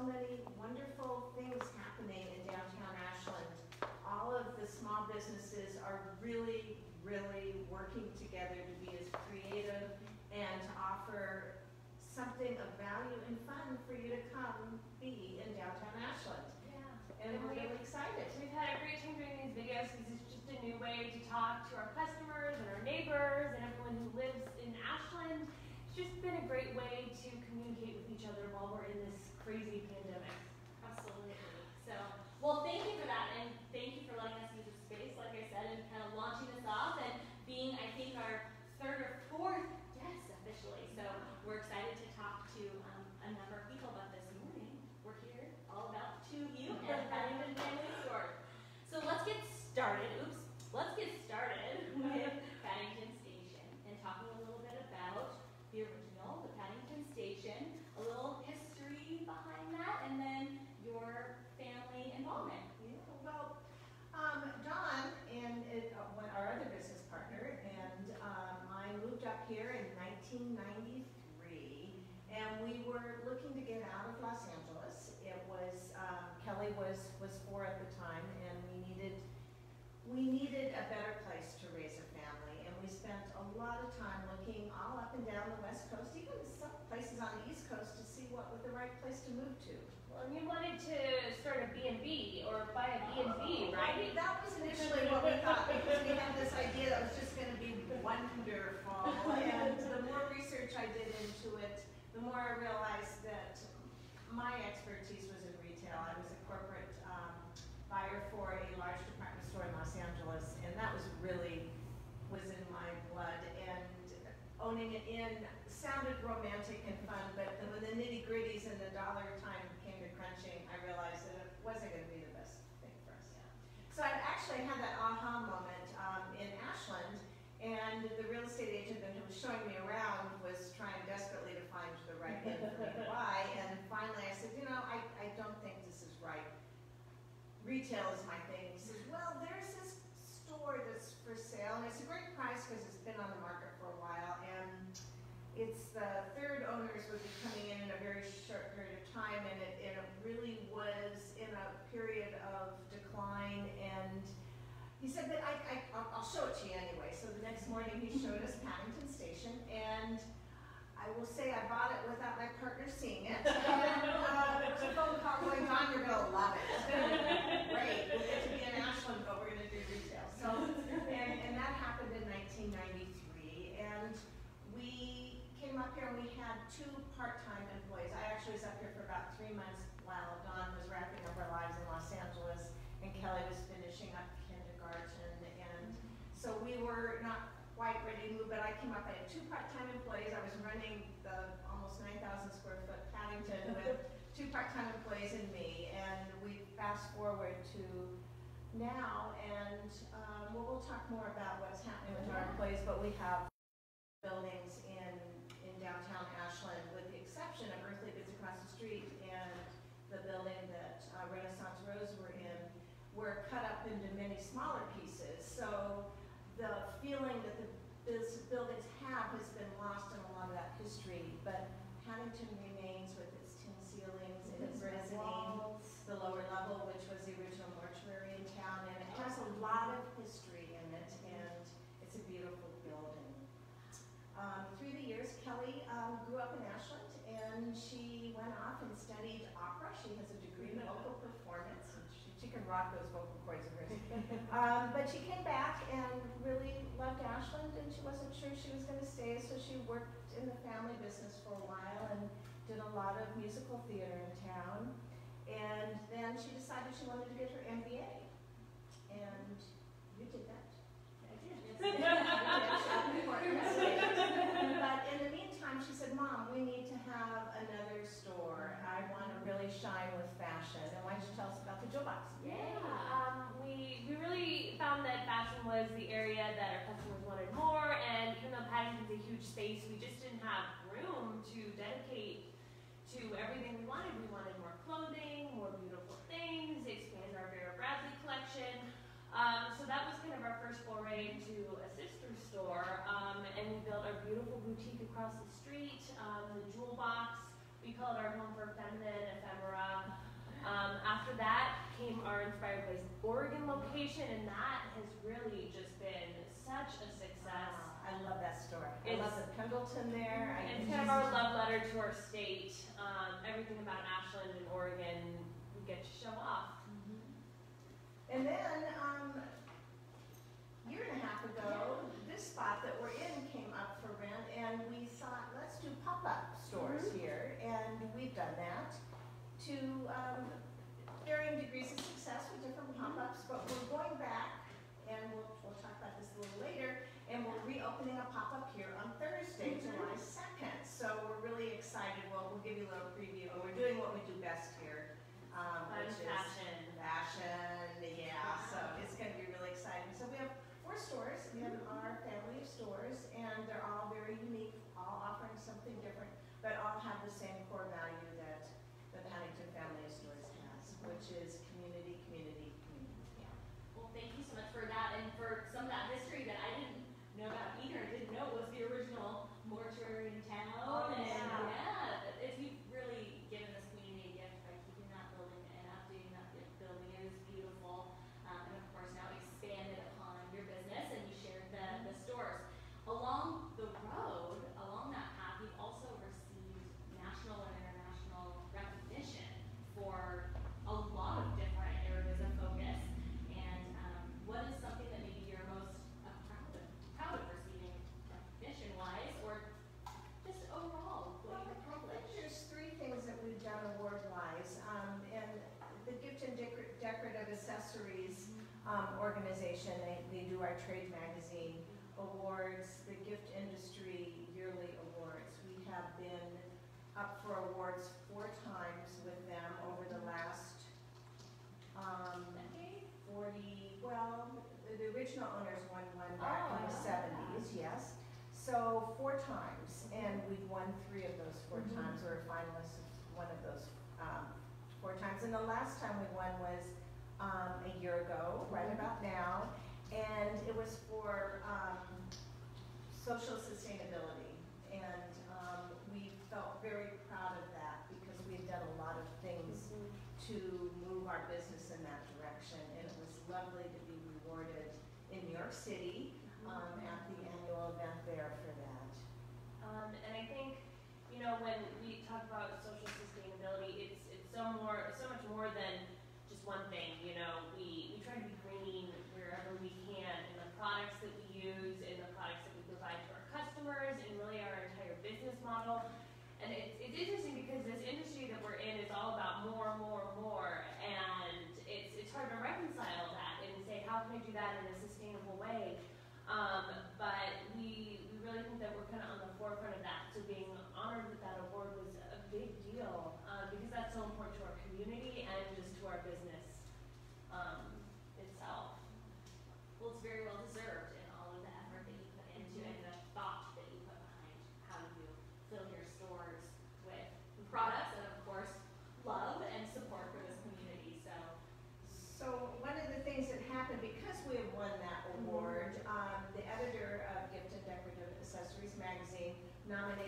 so many wonderful things happening in downtown Ashland. All of the small businesses are really, really working together to be as creative and to offer something of value and fun for you to come be in downtown Ashland. Yeah. And, and we're really excited. We've had a great time doing these videos because it's just a new way to talk to our customers and our neighbors and everyone who lives in Ashland. It's just been a great way to communicate with each other while we're in this crazy pandemic. Absolutely. So, well, thank you for that, and thank you for letting us use the space, like I said, and kind of launching this off and being, I think, our third or fourth guest officially. So we're excited to talk to um, a number of people, but this morning we're here all about to you and Paddington Family Store. So let's get started. Oops. Let's get started with Paddington Station and talking a little bit about the original, the Paddington Station, a little history behind that, and then your family involvement. Yeah, well, um, Don and it, uh, one- our other business partner and um, I moved up here in 1993, and we were looking to get out of Los Angeles. It was um, Kelly was was four at the time, and we needed we needed a better place to raise a family, and we spent a lot of time looking all up and down the West Coast, even some places on the East Coast, to see what was the right place to move to. Well, and you wanted to start a B&B or buy a B&B, right? That was initially what we thought, because we had this idea that was just gonna be wonderful. And the more research I did into it, the more I realized that my expertise was in retail. I was a corporate um, buyer for a large department store in Los Angeles, and that was really, was in my blood. And owning it in sounded romantic and fun, but then when the nitty gritties and the dollar time came to crunching, I realized that it wasn't gonna be the best thing for us. So I actually had that aha moment um, in Ashland, and the real estate agent that was showing me around was trying desperately to find the right inn for me to buy. And finally, I said, you know, I, I don't think this is right. Retail is my thing. He says, well, there's this store that's for sale, and it's a great price because it's been on the market for a while, and it's the third owners would be coming in in a very short period of time, and it, it really was in a period of decline, and he said, but I, I, I'll, I'll show it to you anyway. So the next morning, he showed us Paddington Station, and I will say I bought it without my partner seeing it. And uh, there was a phone call going, John, you're gonna love it. It's gonna be great. We'll get to be in Ashland, but we're gonna do retail. So, and, and that happened in 1993, and we came up here and we had two part-time employees. I actually was up here for about three months while Dawn was wrapping up our lives in Los Angeles, and Kelly was finishing up kindergarten, and so we were not quite ready to move, but I came up, I had two part-time employees, I was running the almost nine thousand square foot Paddington with two part-time employees and me, and we fast forward to now, and, um, well, we'll talk more about what's happening with our employees, but we have buildings in, in downtown Ashland, with the exception of Earthly Goods across the street and the building that uh, Renaissance Rose were in, were cut up into many smaller pieces. So the feeling that the these buildings have has been lost in a lot of that history, but Paddington remains with its tin ceilings and its mezzanine, the lower level, which was the original mortuary in town, and it has a lot of history in it, and it's a beautiful building. Um, through the years, Kelly um, grew up in Ashland, and she went off and studied opera. She has a degree in vocal performance. and She, she can rock those vocal cords of hers. Um, but she came back and really loved Ashland, and she wasn't sure she was going to stay, so she worked in the family business for a while and did a lot of musical theater in town. And then she decided she wanted to get her MBA, and you did that. I did. But in the meantime, she said, Mom, we need to have another store. I want to really shine with fashion. And why don't you tell us about the Jewel Box? Yeah, um, we, we really found that fashion was the area that our customers wanted more, and even though Paddington's a huge space, we just didn't have room to dedicate to everything we wanted. We wanted more clothing, more beautiful things, expand our Vera Bradley collection. Um, so that was kind of our first foray into a sister store, um, and we built our beautiful boutique across the street, um, the Jewel Box. We call it our home for feminine ephemera. Um, after that became our Inspired Place Oregon location, and that has really just been such a success. Ah, I love that story. I love the Pendleton there. It's kind of our love letter to our state. Um, everything about Ashland and Oregon, we get to show off. Mm -hmm. And then, um, a year and a half ago, this spot that we're in came up for rent, and we thought, let's do pop-up stores mm -hmm. here, and we've done that to um, varying degrees of success with different pop-ups, but we're going back, and we'll, we'll talk about this a little later, and we're reopening a pop-up here on Thursday, mm-hmm. July 2nd. So we're really excited. Well, we'll give you a little preview, and we're doing what we do best here, um, which is fashion. Fashion, yeah. So it's going to be really exciting. So we have four stores. We have our family of stores, and they're all very unique, all offering something different, but all York City um, at the annual event there for that. Um, and I think, you know, when we talk about knowledge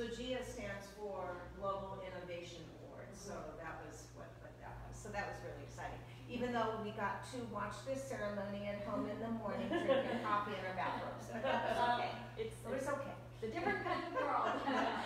So GIA stands for Global Innovation Award, so that was what, what that was. So that was really exciting. Even though we got to watch this ceremony at home in the morning, drinking coffee in our bathrobes, but that was okay. It's, it was okay. The different kind of world.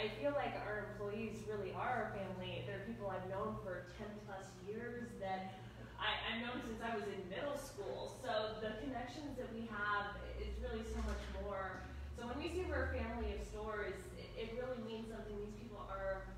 I feel like our employees really are our family. They're people I've known for 10 plus years that I, have known since I was in middle school. So the connections that we have is really so much more. So when we see we're a family of stores, it, it really means something. These people are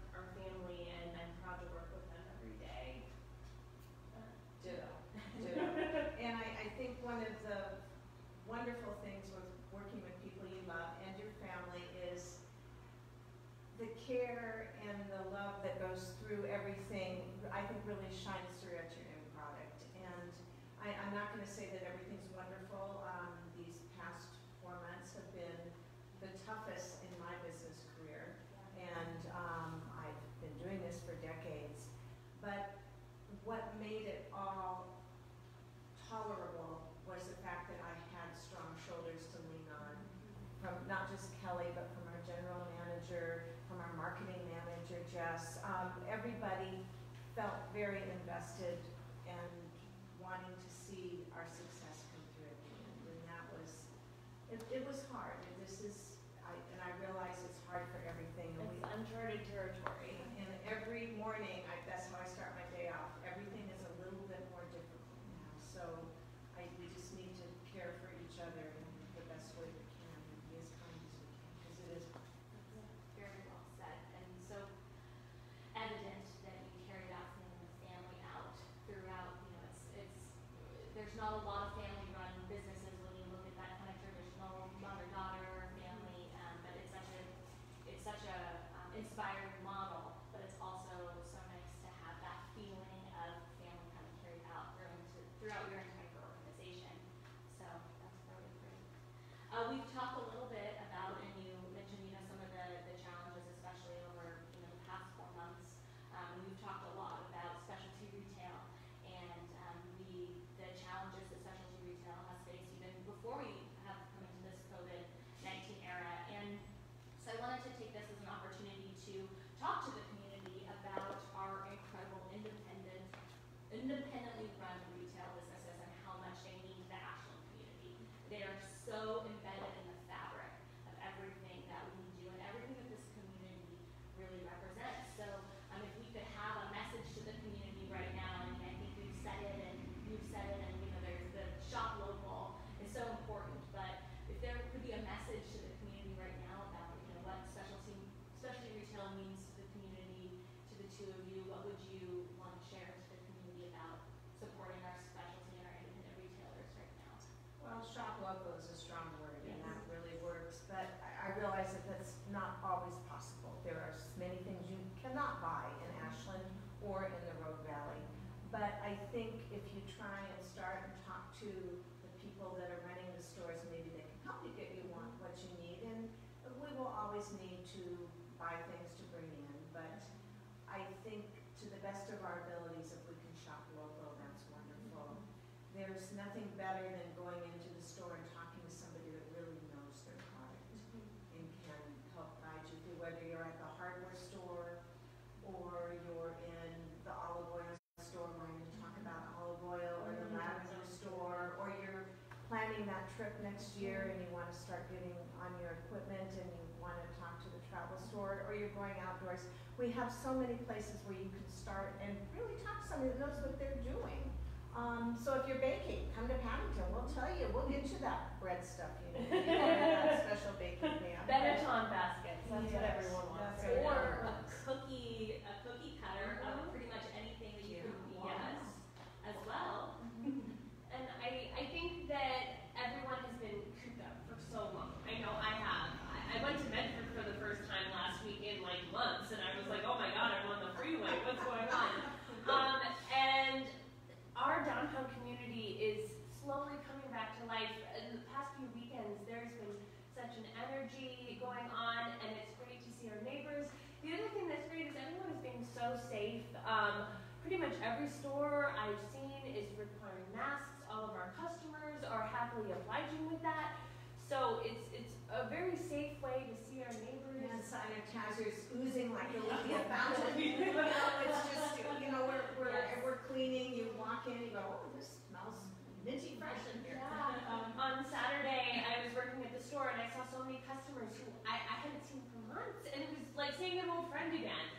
realize that that's not always possible. There are many things you cannot buy in Ashland or in the Rogue Valley. But I think going outdoors. We have so many places where you can start and really talk to somebody that knows what they're doing. Um, so if you're baking, come to Paddington. We'll tell you. We'll get you that bread stuff you need. Know, that special baking pan. Benetton baskets. That's yes. what everyone wants. Or a cookie Um, pretty much every store I've seen is requiring masks. All of our customers are happily obliging with that. So it's it's a very safe way to see our neighbors. Yeah, sanitizer's oozing like a Olympia fountain. you know, it's just you know we're we're, yes. we're cleaning. You walk in, you go, oh, this smells minty fresh in here. Yeah. Um, on Saturday, I was working at the store and I saw so many customers who I, I hadn't seen for months, and it was like seeing an old friend again.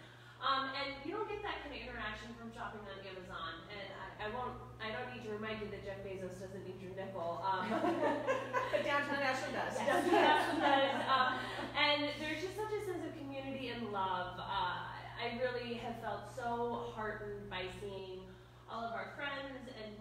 Um, and you don't get that kind of interaction from shopping on Amazon. And I, I won't, I don't need to remind you that Jeff Bezos doesn't need your nickel. Um, but Downtown Ashland does. Yes. Downtown Ashland does. Um, and there's just such a sense of community and love. Uh, I really have felt so heartened by seeing all of our friends and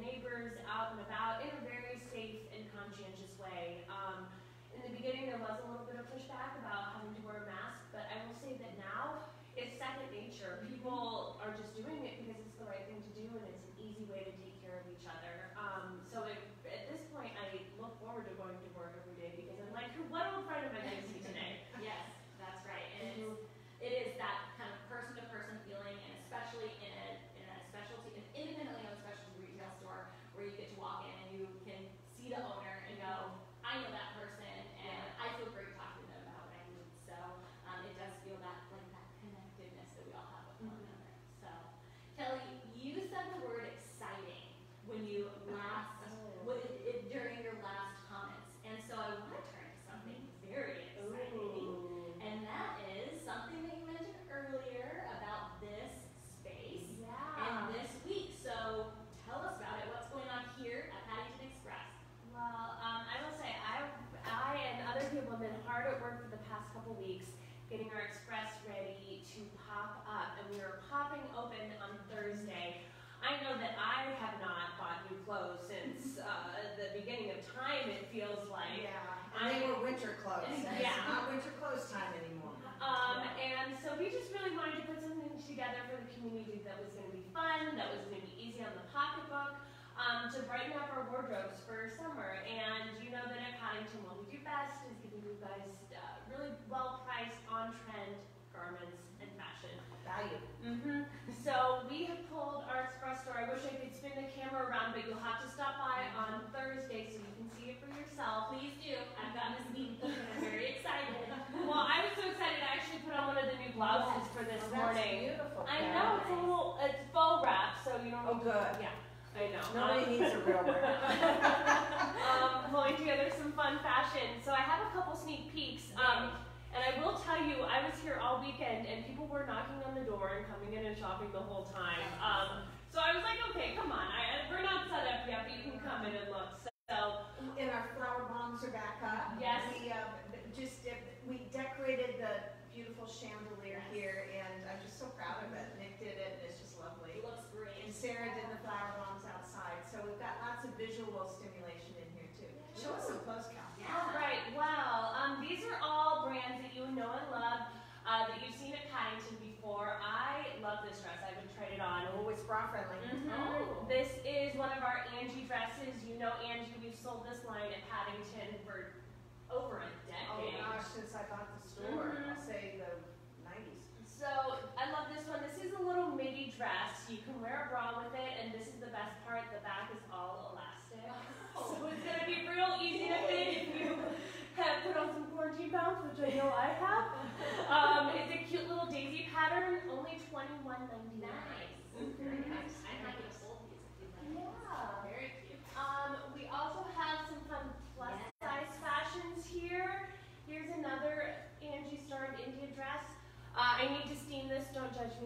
together for the community that was going to be fun, that was going to be easy on the pocketbook, um, to brighten up our wardrobes for summer. And you know that at Paddington, what we do best is giving you guys uh, really well-priced, on-trend garments and fashion. Value. Mm -hmm. so we have pulled our express store. I wish I could spin the camera around, but you'll have to stop Nobody um, needs a real um, pulling together some fun fashion. So I have a couple sneak peeks. Um, and I will tell you, I was here all weekend and people were knocking on the door and coming in and shopping the whole time. Um, so I was like, okay, come on, I, we're not set up yet, but you can come in and look.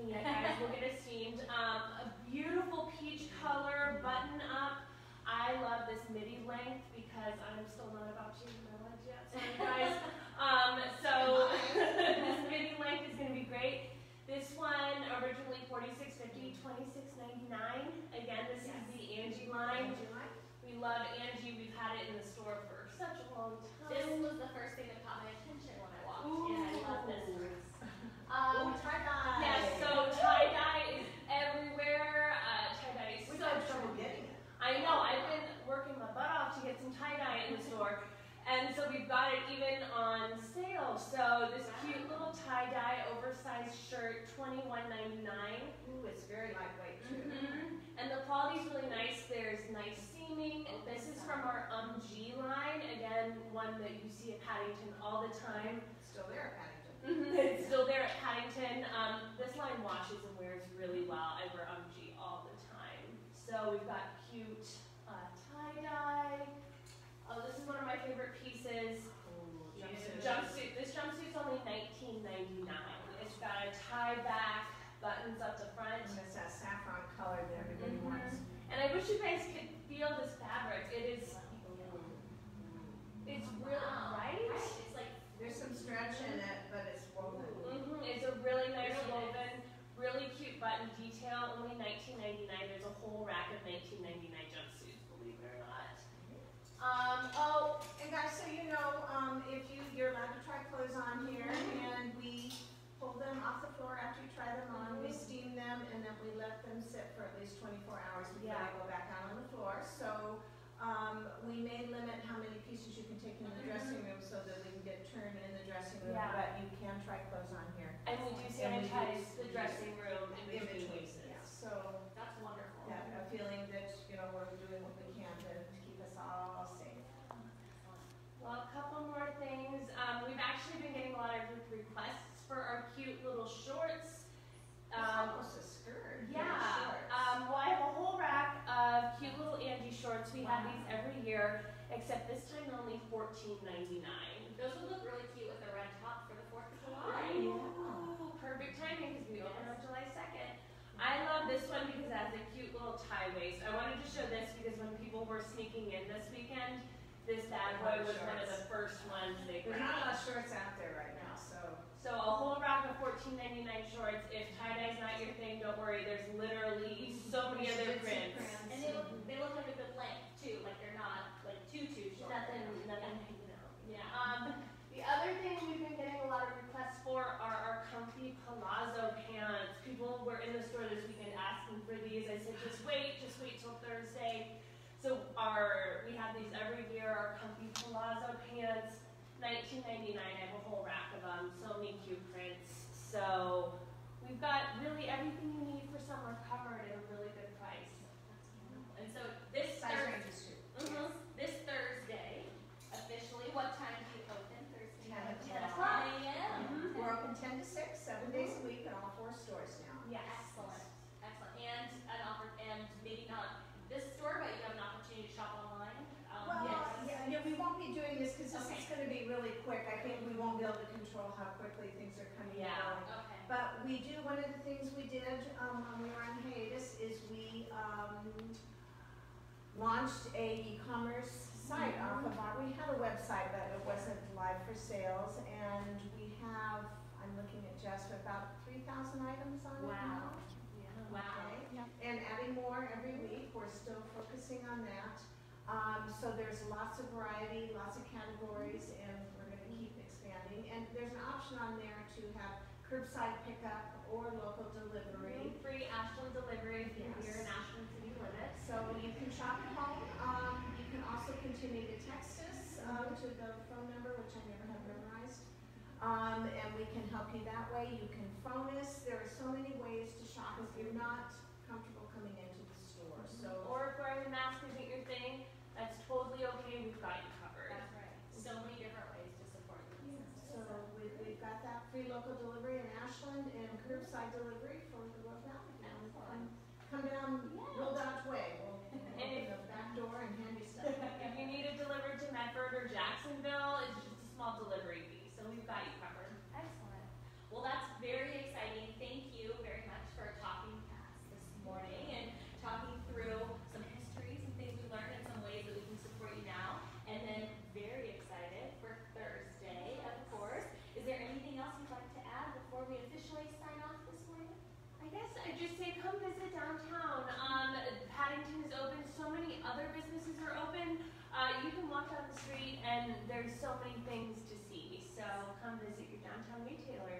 looking at size shirt, $21.99. Ooh, it's very lightweight too. Mm -hmm. And the quality is really nice. There's nice seaming. This is from our UMG line. Again, one that you see at Paddington all the time. Still there at Paddington. Mm -hmm. It's still there at Paddington. Um, this line washes and wears really well. I wear UMG all the time. So we've got cute uh, tie-dye. Oh, this is one of my favorite pieces. Jumpsuit. jumpsuit. This jumpsuit's only 19 tie back, buttons up the front. And it's that saffron color that everybody Mhm. wants. And I wish you guys could feel this fabric. It is, it's really, Wow. right? It's like There's some stretch in it, but it's woven. Mhm. It's a really nice Really woven, really cute button detail, only nineteen ninety-nine. There's a whole rack of nineteen ninety-nine jumpsuits, believe it or not. Um, oh, And guys, so you know, um, if you, you're allowed to try clothes on here, and we pull them off the floor after you try them on, we steam them, and then we let them sit for at least twenty-four hours before Yeah. they go back out on the floor. So, um, we may limit how many pieces you can take in the dressing room so that we can get turned in the dressing room, Yeah. but you can try clothes on here. and we do And we sanitize use- the dressing room in In between between, uses. yeah. So, that's wonderful. yeah, a feeling that, you know, we're doing what we can to to keep us all safe. Well, a couple more things. Um, we've actually been getting a lot of requests for our cute little shorts. It's Um, almost a skirt. yeah. shorts. Um, well, I have a whole rack of cute little Angie shorts. We have these every year, except this time they're only fourteen ninety nine. Those would look really cute with a red top for the Fourth of July. Ooh, perfect timing because we open on July second. I love this one because it has a cute little tie waist. I wanted to show this because when people were sneaking in this weekend, this bad boy was one of the first ones they There's not a lot of shorts out there right now, so. So a whole rack of $14.99 shorts. If tie dye's not your thing, don't worry. There's literally so many other Bitsy prints. And they look, they look like a good length like they're not like too, too short. Nothing, nothing out. Yeah. Um, the other thing we've been getting a lot of requests for are our comfy palazzo pants. People were in the store this weekend asking for these. I said, just wait, just wait till Thursday. So our, we have these every year, our comfy palazzo pants, nineteen ninety-nine. I have a whole rack of them, so many cute prints. So we've got really everything you need for summer covered at a really good price. And so this Size Thursday, ranges too. Mhm. this Thursday, officially, what time do you open Thursday? Ten night? o'clock. Ten AM. Mhm. We're open ten to six, seven days a week in all four stores now. Yes. Excellent, excellent. And an offer, and maybe not this store, but you have an opportunity to shop online. Um, Well, yes. yeah, yeah, we won't be doing this because this Okay. is gonna be really quick. I think we won't be able to control how quickly things are coming Yeah. down. Okay. But we do, one of the things we did, um, when we were on hiatus is we, um, launched a e-commerce site off of our, we had a website, but it wasn't live for sales. And we have, I'm looking at Jess, about three thousand items on it now. Yeah. Wow. Okay, and adding more every week, we're still focusing on that. Um, so there's lots of variety, lots of categories, and we're gonna keep expanding. And there's an option on there to have curbside pickup or local delivery. Free Ashland delivery if you're in Ashland. So you can shop at home, um, you can also continue to text us, um, to the phone number, which I never have memorized. Um, and we can help you that way, you can phone us, there are so many ways to shop if you're not comfortable coming into the store, so. Or if wearing a mask isn't your thing, that's totally okay, we've got you covered. That's right. So many different ways to support your business. So we, we've got that free local delivery in Ashland and curbside delivery for the Rogue Valley. And Come come down, Roll Dodge Way, we'll we'll And open the back door and hand you stuff. If you need it delivered to Medford or Jacksonville, it's just a small delivery fee, so we've got you covered. Excellent. Well, that's very exciting. Thank you very much for talking to us this morning and talking through some histories and things we learned and some ways that we can support you now. And then very excited for Thursday, of course. Is there anything else you'd like to add before we officially sign off this morning? I guess I'd just say come visit downtown. Um, Paddington is open, so many other businesses are open. Uh, you can walk down the street and there's so many things to see, so come visit your downtown retailer.